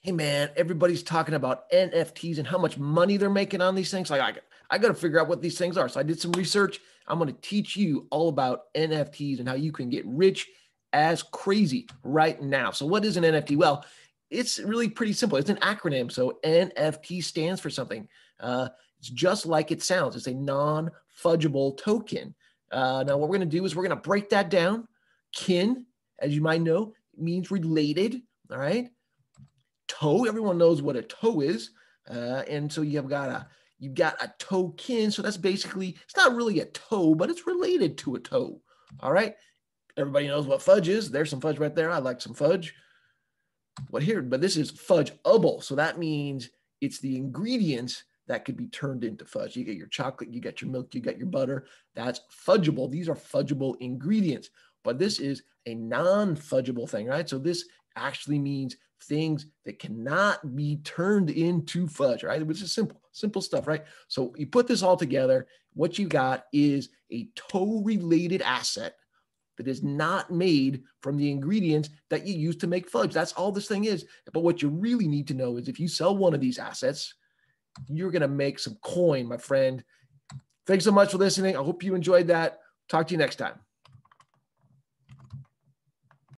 hey man, everybody's talking about NFTs and how much money they're making on these things. Like I, I got to figure out what these things are. So I did some research. I'm going to teach you all about NFTs and how you can get rich as crazy right now. So what is an NFT? Well, it's really pretty simple. It's an acronym. So NFT stands for something. Uh, it's just like it sounds. It's a non-fungible token. Uh, now, what we're going to do is we're going to break that down. Kin, as you might know, means related. All right toe. Everyone knows what a toe is. Uh, and so you've got a you've got a toe kin. So that's basically it's not really a toe, but it's related to a toe. All right. Everybody knows what fudge is. There's some fudge right there. I like some fudge. But here, but this is fudgeable. So that means it's the ingredients that could be turned into fudge. You get your chocolate, you get your milk, you get your butter. That's fudgeable. These are fudgeable ingredients. But this is a non-fudgeable thing, right? So this actually means things that cannot be turned into fudge, right? Which is simple, simple stuff, right? So you put this all together, what you got is a toe related asset that is not made from the ingredients that you use to make fudge. That's all this thing is. But what you really need to know is if you sell one of these assets, you're going to make some coin, my friend. Thanks so much for listening. I hope you enjoyed that. Talk to you next time.